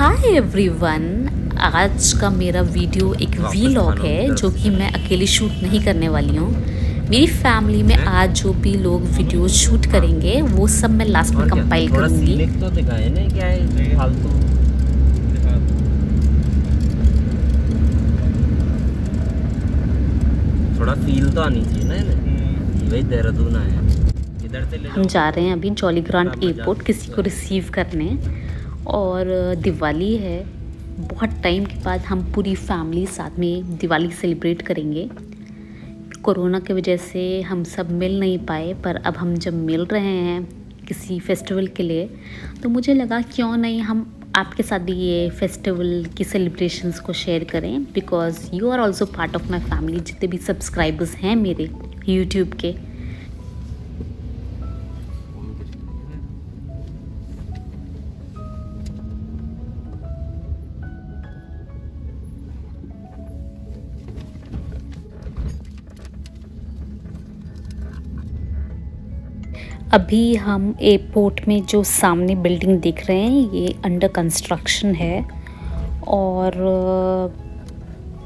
Hi everyone आज का मेरा वीडियो एक वीलॉग है जो कि मैं अकेली शूट नहीं करने वाली हूँ। मेरी फैमिली में आज जो भी लोग वीडियो शूट करेंगे वो सब मैं लास्ट में कंपाइल करूँगी। तो दिखाए ना क्या है? फालतू। थोड़ा फील तो आनी चाहिए ना इन्हें। देहरादून आया। इधर से ले हम जा रहे हैं अभी जॉली ग्रांट एयरपोर्ट किसी को रिसीव करने। और दिवाली है। बहुत टाइम के बाद हम पूरी फैमिली साथ में दिवाली सेलिब्रेट करेंगे। कोरोना की वजह से हम सब मिल नहीं पाए, पर अब हम जब मिल रहे हैं किसी फेस्टिवल के लिए तो मुझे लगा क्यों नहीं हम आपके साथ भी ये फेस्टिवल की सेलिब्रेशंस को शेयर करें because you are also part of my family जितने भी सब्सक्राइबर्स हैं मेरे यूट्यूब के। अभी हम एयरपोर्ट में जो सामने बिल्डिंग देख रहे हैं, ये अंडर कंस्ट्रक्शन है और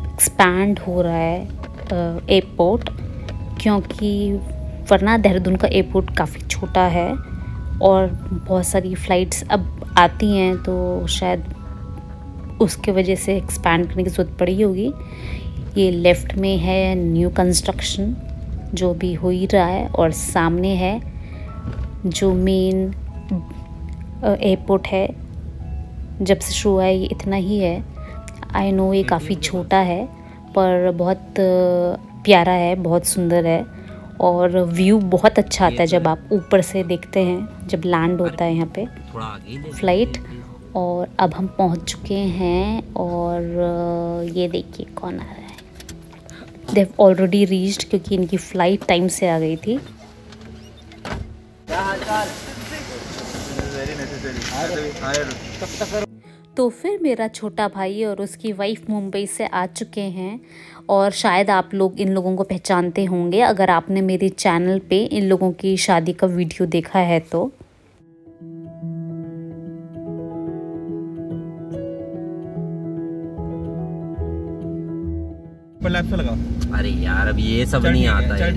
एक्सपैंड हो रहा है एयरपोर्ट क्योंकि वरना देहरादून का एयरपोर्ट काफ़ी छोटा है और बहुत सारी फ़्लाइट्स अब आती हैं तो शायद उसके वजह से एक्सपैंड करने की ज़रूरत पड़ी होगी। ये लेफ़्ट में है न्यू कंस्ट्रक्शन जो भी हो ही रहा है और सामने है। जो मेन एयरपोर्ट है जब से शुरू हुआ है ये इतना ही है। आई नो ये काफ़ी छोटा है पर बहुत प्यारा है बहुत सुंदर है और व्यू बहुत अच्छा आता है जब आप ऊपर से देखते हैं जब लैंड होता है यहाँ पे। फ़्लाइट और अब हम पहुँच चुके हैं और ये देखिए कौन आ रहा है। दे देव ऑलरेडी रीच्ड क्योंकि इनकी फ़्लाइट टाइम से आ गई थी। तो फिर मेरा छोटा भाई और उसकी वाइफ मुंबई से आ चुके हैं और शायद आप लोग इन लोगों को पहचानते होंगे। अगर आपने मेरे चैनल पे इन लोगों की शादी का वीडियो देखा है तो। अरे यार अब ये सब नहीं आता है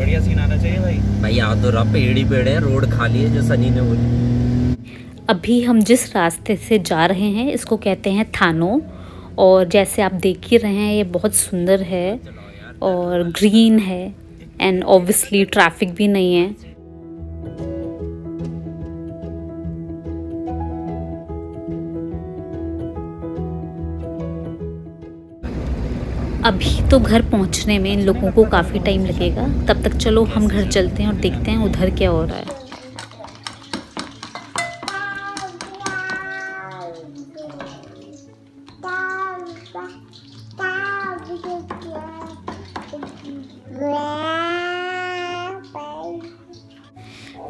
बढ़िया सीन आना चाहिए भाई। भाई यहाँ तो रहा पेड़ ही पेड़ है रोड खाली है जो सनी ने बोली। अभी हम जिस रास्ते से जा रहे हैं इसको कहते हैं थानो। और जैसे आप देख ही रहे हैं ये बहुत सुंदर है और ग्रीन है एंड ऑब्वियसली ट्रैफ़िक भी नहीं है। अभी तो घर पहुँचने में इन लोगों को काफ़ी टाइम लगेगा। तब तक चलो हम घर चलते हैं और देखते हैं उधर क्या हो रहा है।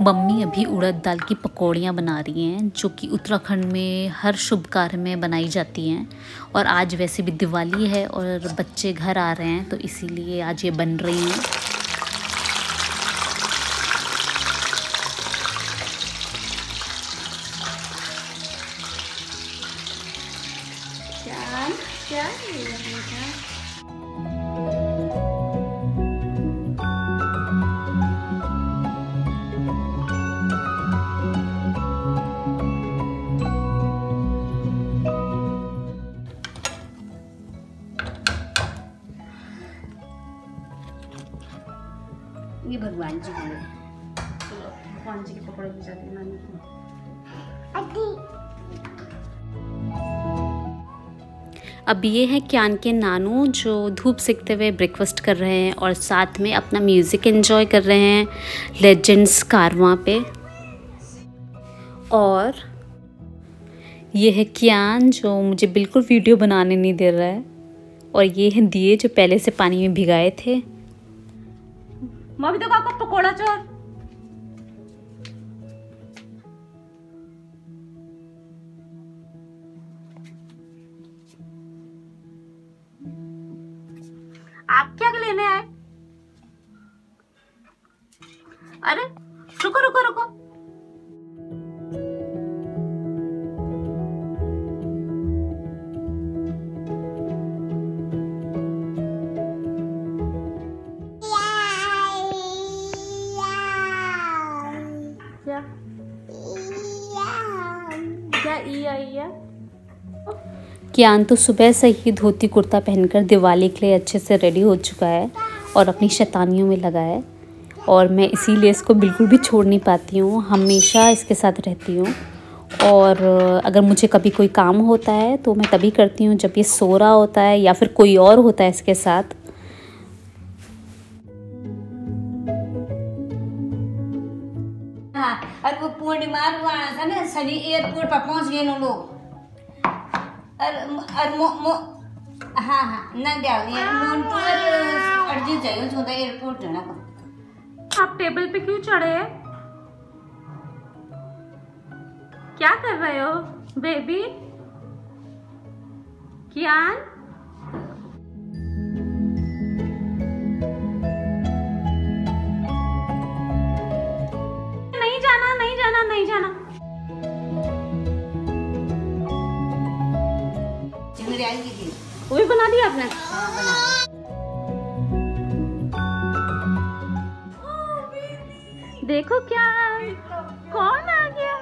मम्मी अभी उड़द दाल की पकौड़ियाँ बना रही हैं, जो कि उत्तराखंड में हर शुभ कार्य में बनाई जाती हैं। और आज वैसे भी दिवाली है और बच्चे घर आ रहे हैं तो इसीलिए आज ये बन रही हैं। अब ये हैं क्यान के नानू जो धूप सीखते हुए ब्रेकफास्ट कर रहे हैं और साथ में अपना म्यूज़िक एंजॉय कर रहे हैं लेजेंड्स कारवां पे। और ये है क्यान जो मुझे बिल्कुल वीडियो बनाने नहीं दे रहा है। और ये हैं दिए जो पहले से पानी में भिगाए थे। मम्मी तो आपको पकोड़ा चोर। आप क्या लेने आए? अरे रुको रुको रुको। क्या? क्या? ई आई है कियान तो सुबह से ही धोती कुर्ता पहनकर दिवाली के लिए अच्छे से रेडी हो चुका है और अपनी शैतानियों में लगा है। और मैं इसीलिए इसको बिल्कुल भी छोड़ नहीं पाती हूँ, हमेशा इसके साथ रहती हूँ। और अगर मुझे कभी कोई काम होता है तो मैं तभी करती हूँ जब ये सो रहा होता है या फिर कोई और होता है इसके साथ। हाँ और वो पूर्णिमा वहाँ था ना, सनी एयरपोर्ट पर पहुँच गए लोग। और और मो मो हाँ हाँ ना जाओ ये मोंटू और अर्जुन चाहिए जो था एयरपोर्ट है ना। को आप टेबल पे क्यों चढ़े हैं? क्या कर रहे हो बेबी कियान? भी बना देखो क्या कौन आ गया?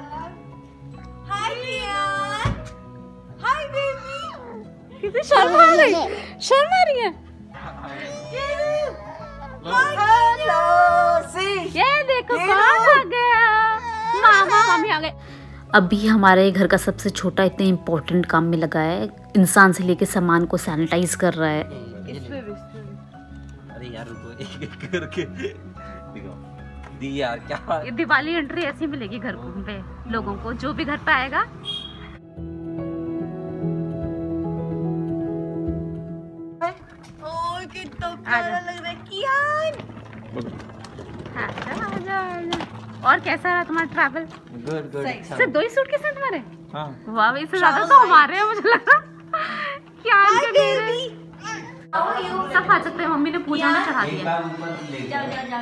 Hi hi baby. किसी शर्म आ रही शर्म आ रही है? ये देखो कौन आ गया? मामा मम्मी आ गए। अभी हमारे घर का सबसे छोटा इतने इम्पोर्टेंट काम में लगा है। इंसान से लेके सामान को सैनिटाइज कर रहा है। अरे यार रुको एक एक करके। दी यार क्या ये दिवाली एंट्री ऐसी मिलेगी घर पे लोगों को जो भी घर पे आएगा। कितना प्यारा लग रहा है कियान। आजा। और कैसा रहा तुम्हारा ट्रैवल गुड गुड सिर्फ़ दो ही सूट के तुम्हारे? हाँ। वाह इससे ज़्यादा तो हमारे हैं मुझे लगा। क्या के मेरे सब खा सकते हैं मम्मी ने पूजा में चढ़ा दिया।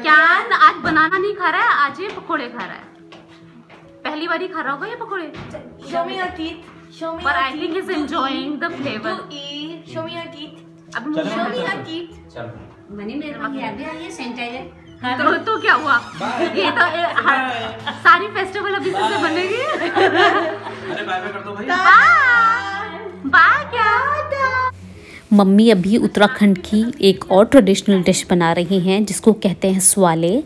क्या आज बनाना नहीं खा रहा है आज ये पकोड़े खा रहा है। पहली बार ही खा रहा होगा ये पकोड़े? show me your teeth show me पर your I think is enjoying the flavour show me your teeth. अब मुझे show me your teeth. Money मेरे पास याद है ये सैनिटाइजर तो, तो क्या हुआ? ये तो ए, सारी फेस्टिवल अभी से से बनेगी? अरे बाय बाय कर दो भाई। बाय क्या? मम्मी अभी उत्तराखंड की एक और ट्रेडिशनल डिश बना रही हैं जिसको कहते हैं स्वाले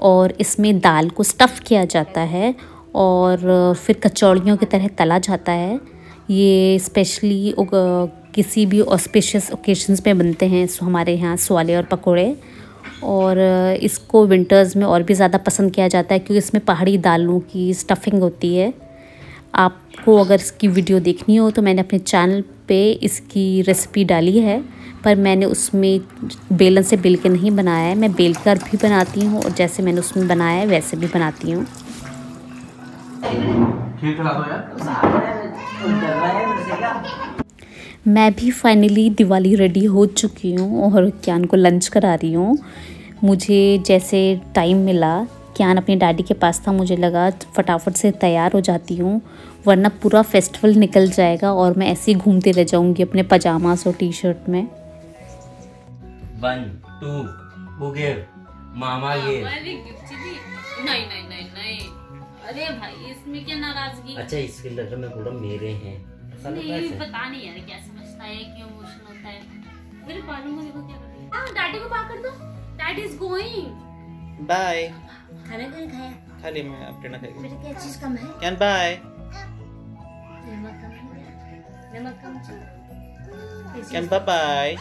और इसमें दाल को स्टफ़ किया जाता है और फिर कचौड़ियों की तरह तला जाता है। ये स्पेशली किसी भी ऑस्पिशियस ओकेजन्स पे बनते हैं हमारे यहाँ स्वाले और पकोड़े। और इसको विंटर्स में और भी ज़्यादा पसंद किया जाता है क्योंकि इसमें पहाड़ी दालों की स्टफिंग होती है। आपको अगर इसकी वीडियो देखनी हो तो मैंने अपने चैनल पे इसकी रेसिपी डाली है, पर मैंने उसमें बेलन से बेल के नहीं बनाया है। मैं बेल कर भी बनाती हूँ और जैसे मैंने उसमें बनाया है वैसे भी बनाती हूँ। खीर खिला दो यार। मैं भी फाइनली दिवाली रेडी हो चुकी हूँ और क्यान को लंच करा रही हूँ। मुझे जैसे टाइम मिला क्यान अपने डैडी के पास था मुझे लगा फटाफट से तैयार हो जाती हूँ वरना पूरा फेस्टिवल निकल जाएगा और मैं ऐसे ही घूमते रह जाऊँगी अपने पजामास और टी शर्ट में वन टू हु गिव मामा गिव नहीं नहीं नहीं नहीं। अरे भाई इसमें क्या नाराज़गी? अच्छा इसके लेटर में पूरा मेरे है। नहीं पता नहीं यार क्या समझता है क्यों इमोशन होता है। मेरे बालों में देखो क्या कर रही है। हाँ डैडी को बात दो। डैडी इज़ गोइंग बाय खाना कहीं खाया? खा ली मैं अब डिनर खाएगी। बेटा क्या चीज़ कम है? कैन बाय नमक कम है। नमक कम चाहिए कैन बाय बाय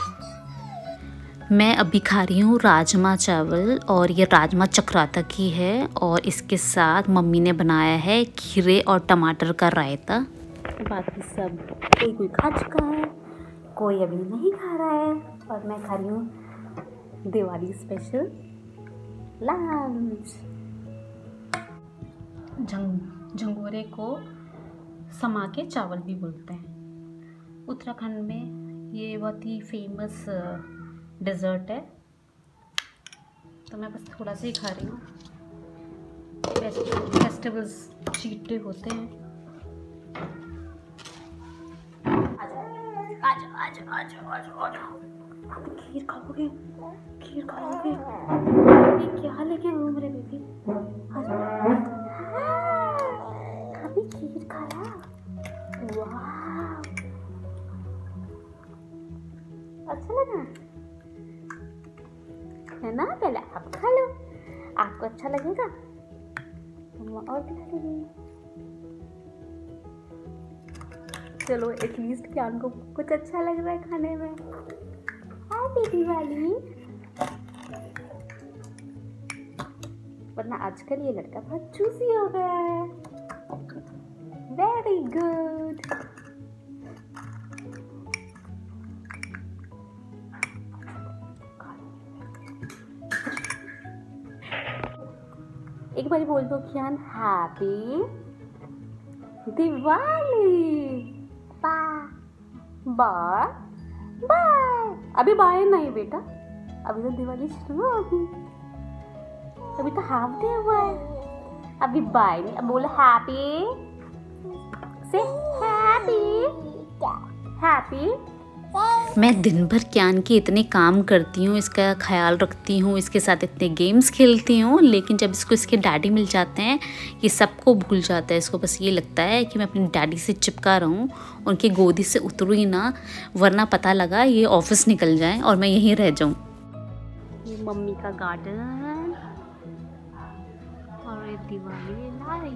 मैं अभी खा रही हूँ राजमा चावल और ये राजमा चक्राता की है और इसके साथ मम्मी ने बनाया है खीरे और टमाटर का रायता। बाकी सब कोई कोई खा चुका है, कोई अभी नहीं खा रहा है और मैं खा रही हूँ दिवाली स्पेशल लंच झंग झंगोरे को समा के चावल भी बोलते हैं। उत्तराखंड में ये बहुत ही फ़ेमस डेजर्ट है। तो मैं बस थोड़ा सा ही खा रही हूँ। फेस्टिवल्स चीटे होते हैं। अच्छा, अच्छा, अच्छा। खीर खाओगे? खीर खाओगे? ये क्या लेके घूम रहे बेबी? अभी खीर खाया? अच्छा लगा। है ना पहले आप खा लो। आपको अच्छा लगेगा? तो और खिला देंगे। चलो एटलीस्ट ज्ञान को कुछ अच्छा लग रहा है खाने में। हैप्पी दिवाली वरना आजकल ये लड़का बहुत चूसी हो गया है। वेरी गुड एक बार बोल दो Kiyan happy Diwali. Bye. Bye. अभी बाय नहीं बेटा। अभी तो दिवाली शुरू होगी। अभी तो हाफ़ डे हुआ है। अभी बाय नहीं। अब बोलो हैप्पी से हैप्पी हैप्पी मैं दिन भर क्यान के इतने काम करती हूँ, इसका ख्याल रखती हूँ, इसके साथ इतने गेम्स खेलती हूँ, लेकिन जब इसको इसके डैडी मिल जाते हैं, ये सबको भूल जाता है। इसको बस ये लगता है कि मैं अपनी डैडी से चिपका रहूँ, उनकी गोदी से उतरू ही ना, वरना पता लगा ये ऑफ़िस निकल जाए और मैं यहीं रह जाऊँ। मम्मी का गार्डन और ये दिवाली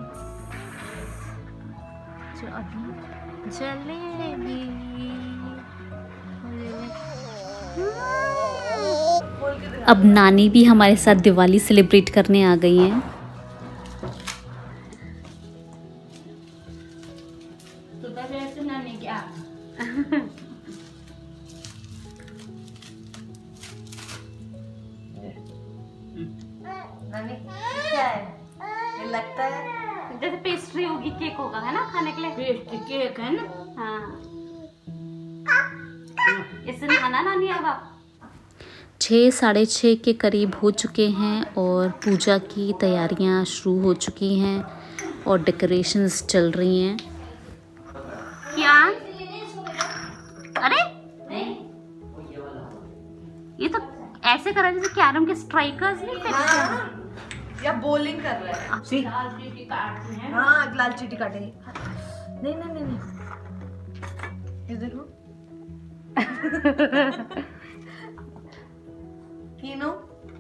जो अभी जलेगी अब नानी भी हमारे साथ दिवाली सेलिब्रेट करने आ गई हैं। छः साढ़े छः के करीब हो चुके हैं और पूजा की तैयारियाँ शुरू हो चुकी हैं और डेकोरेशंस चल रही हैं। क्या? अरे! ये तो ऐसे कर रहे हैं जैसे कैरम के स्ट्राइकर्स नहीं करते या बॉलिंग कर रहा है। हाँ लाल चीटी काटे नहीं नहीं नहीं नहीं। ये देखो। कीनो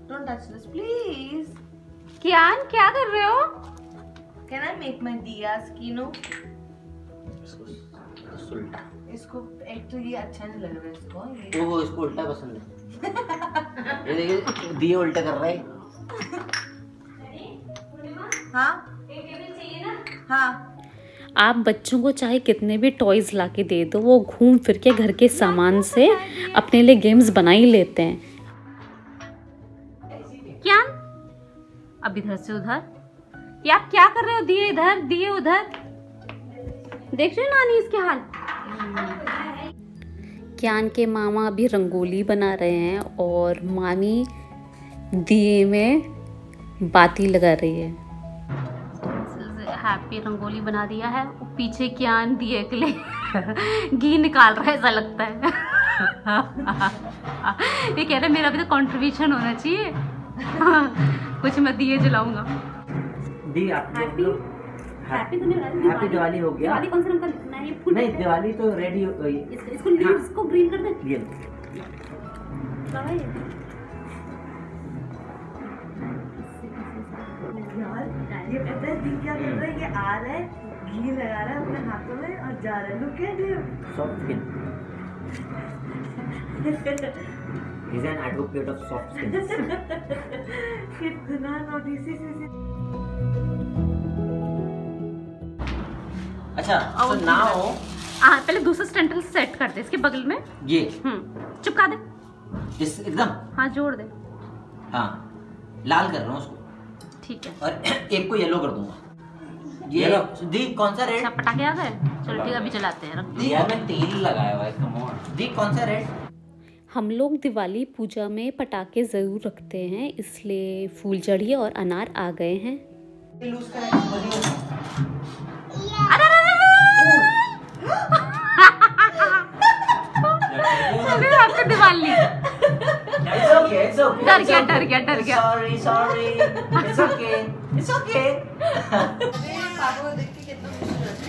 डोंट टच दिस प्लीज़ क्या क्या कर रहे हो can I make my diyas कीनो इसको एक तो ये अच्छा नहीं लग रहा है इसको ये। वो इसको उल्टा पसंद है। ये देखिए दिए उल्टे कर रहा है। हाँ? हाँ। आप बच्चों को चाहे कितने भी टॉयज ला के दे दो वो घूम फिर के घर के सामान से अपने लिए गेम्स बना ही लेते हैं। इधर से उधर। ये आप क्या कर रहे हो? दिए इधर दिए उधर। देख रहे हो नानी इसके हाल? क्यान के मामा अभी रंगोली बना रहे हैं और मामी दिए में बाती लगा रही है। हैप्पी रंगोली बना दिया है। पीछे क्यान दिए के लिए घी निकाल रहा है ऐसा लगता है। ये कह रहा है मेरा भी तो कंट्रीब्यूशन होना चाहिए। कुछ मैं दिए जलाऊँगा। दी आप हैप्पी हैप्पी तो दिवाली। हो गया। दिवाली कौन सा रंग का? लिखना है ये फुल नहीं दिवाली तो रेडी हो गई। इसको इसको लीव्स को ग्रीन कर दे। ये। यार ये पता है दी क्या कर रहा है? ये आ रहा है घी लगा रहा है अपने हाथों में और जा रहा है। Look at soft skin is an advocate of soft skin कितना नोटिस अच्छा तो नाउ हाँ। पहले दूसरा स्टेंटल सेट कर दे इसके बगल में। ये। हम्म चिपका दे। इस एकदम? हाँ जोड़ दे। हाँ लाल कर रहा हूँ उसको। ठीक है। और एक को येलो कर दूँगा। ये दी कौन सा अच्छा रेड पटाखे आ गए? चलो ठीक है अभी चलाते हैं रख दो। यार मैं तेल लगाया हुआ है कम ऑन दी कौन सा रेड हम लोग दिवाली पूजा में पटाखे ज़रूर रखते हैं इसलिए फूलझड़ी और अनार आ गए हैं अरे अरे अरे दिवाली. डर गया, डर गया, डर गया। Sorry, sorry. It's okay. It's okay. पापा को देख के कितना खुश हो जाता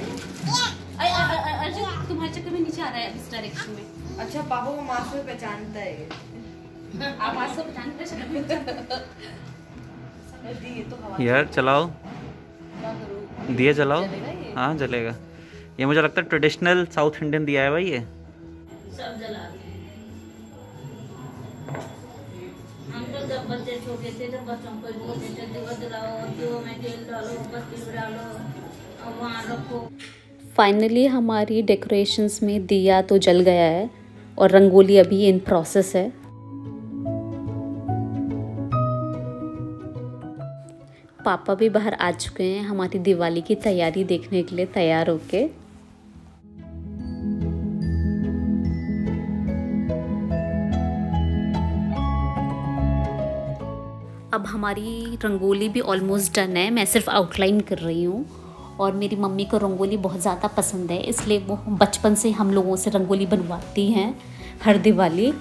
है अर्जुन तुम्हारे चक्कर में नीचे आ रहा है इस डायरेक्शन में अच्छा पापा को मास्क में पहचानता है आप आज से पहचान कर यार चलाओ। दिया चलाओ हाँ जलेगा। ये मुझे लगता है ट्रेडिशनल साउथ इंडियन दिया है भाई ये। सब जला हम तो जब बच्चे छोटे थे तो बच्चों को बोलते थे दिवा जलाओ दियो में तेल डालो बत्ती डालो वहाँ रखो। फाइनली हमारी डेकोरेशंस में दिया तो जल गया है। और रंगोली अभी इन प्रोसेस है। पापा भी बाहर आ चुके हैं, हमारी दिवाली की तैयारी देखने के लिए तैयार होके। अब हमारी रंगोली भी ऑलमोस्ट डन है, मैं सिर्फ़ आउटलाइन कर रही हूँ। और मेरी मम्मी को रंगोली बहुत ज़्यादा पसंद है इसलिए वो बचपन से हम लोगों से रंगोली बनवाती हैं हर दिवाली।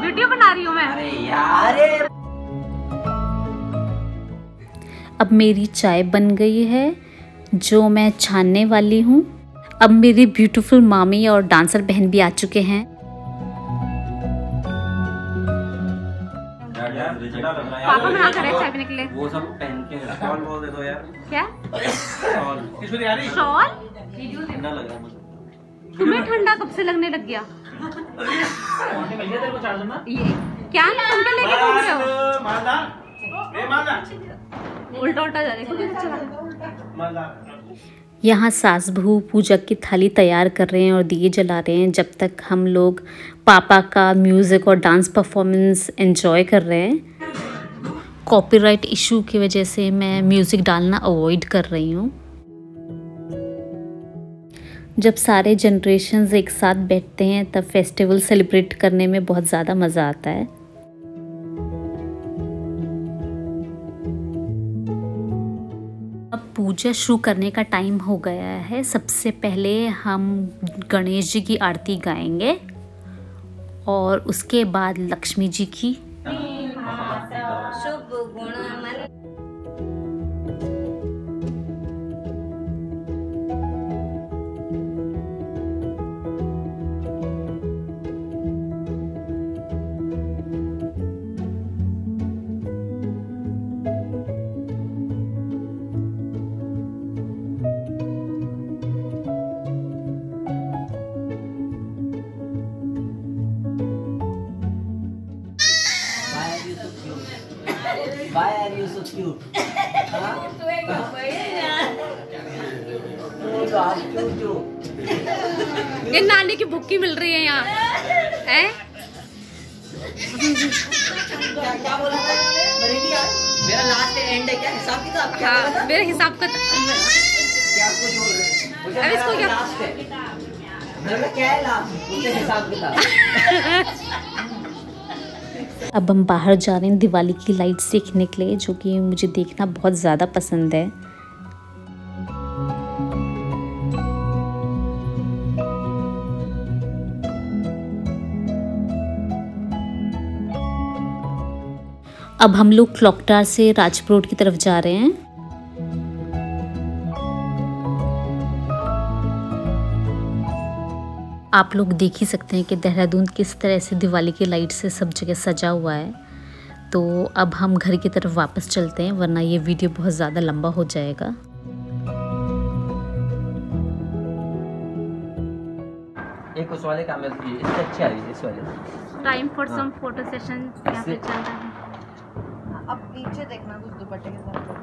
वीडियो बना रही हूँ मैं। अब मेरी चाय बन गई है जो मैं छानने वाली हूँ। अब मेरी ब्यूटीफुल मामी और डांसर बहन भी आ चुके हैं। पापा बना कर रहे हैं चाय पीने के लिए। वो सब पहन के शॉल बोल दे दो यार। क्या? शॉल। इसमें यार शॉल? ठंडा लग रहा मुझे। तुम्हें ठंडा कब से लगने लग गया? मिल गया तेरे को चार्जर ना ये। क्या लेके घूम रहे हो? ए उल्टा उल्टा जा रहे हो। यहाँ सास बहू पूजा की थाली तैयार कर रहे हैं और दिए जला रहे हैं जब तक हम लोग पापा का म्यूज़िक और डांस परफॉर्मेंस एंजॉय कर रहे हैं। कॉपीराइट इशू की वजह से मैं म्यूज़िक डालना अवॉइड कर रही हूँ। जब सारे जनरेशन्स एक साथ बैठते हैं, तब फेस्टिवल सेलिब्रेट करने में बहुत ज़्यादा मज़ा आता है। पूजा शुरू करने का टाइम हो गया है। सबसे पहले हम गणेश जी की आरती गाएँगे और उसके बाद लक्ष्मी जी की। शुभ गुण मन। Why are you so cute? ये नानी की भुक्की मिल रही है यहाँ। है? क्या क्या बोला था? मेरा लास्ट एंड है क्या? हिसाब किताब? क्या बोला था? हाँ मेरे हिसाब का क्या कुछ बोल रहे हैं? अब इसको क्या- लास्ट है। मेरा क्या है लास्ट हिसाब किताब। अब हम बाहर जा रहे हैं दिवाली की लाइट्स देखने के लिए, जो कि मुझे देखना बहुत ज़्यादा पसंद है। अब हम लोग क्लॉक क्लॉकटार से राजपुर रोड की तरफ़ जा रहे हैं। आप लोग देख ही सकते हैं कि देहरादून किस तरह से दिवाली की लाइट से सब जगह सजा हुआ है। तो अब हम घर की तरफ़ वापस चलते हैं वरना ये वीडियो बहुत ज़्यादा लंबा हो जाएगा। एक उस वाले का इससे अच्छी आ रही है इस वाले। Time for some photo session यहाँ पे चल रहा है अब पीछे देखना कुछ दुपट्टे के साथ।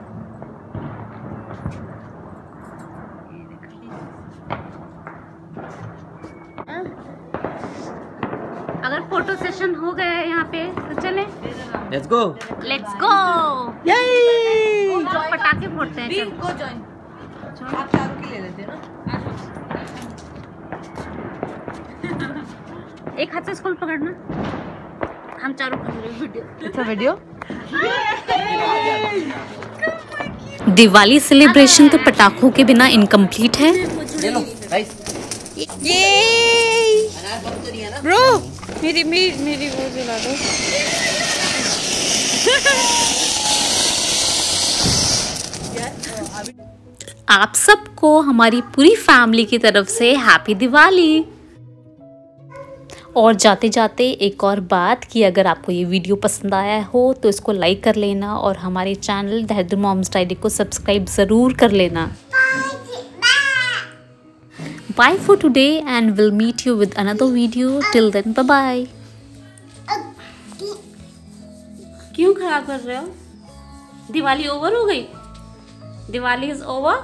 फ़ोटो सेशन हो गया है यहाँ पे। तो चले। लेट्स गो लेट्स गो पटाखे फोड़ते हैं। गो जॉइन आप चारों की ले लेते हैं ना। एक हाथ से स्कूल पकड़ना। हम चारों कर रहे वीडियो अच्छा वीडियो दिवाली सेलिब्रेशन तो पटाखों के बिना इनकम्प्लीट है। ले लो गाइस ब्रो मेरी मेरी मेरी वो जला दो। आप सबको हमारी पूरी फैमिली की तरफ़ से हैप्पी दिवाली। और जाते जाते एक और बात कि अगर आपको ये वीडियो पसंद आया हो तो इसको लाइक कर लेना और हमारे चैनल दहदर मॉम्स डायरी को सब्सक्राइब ज़रूर कर लेना। bye for today and will meet you with another video till then bye bye क्यों खराब कर रहे हो दिवाली ओवर हो गई दिवाली इज ओवर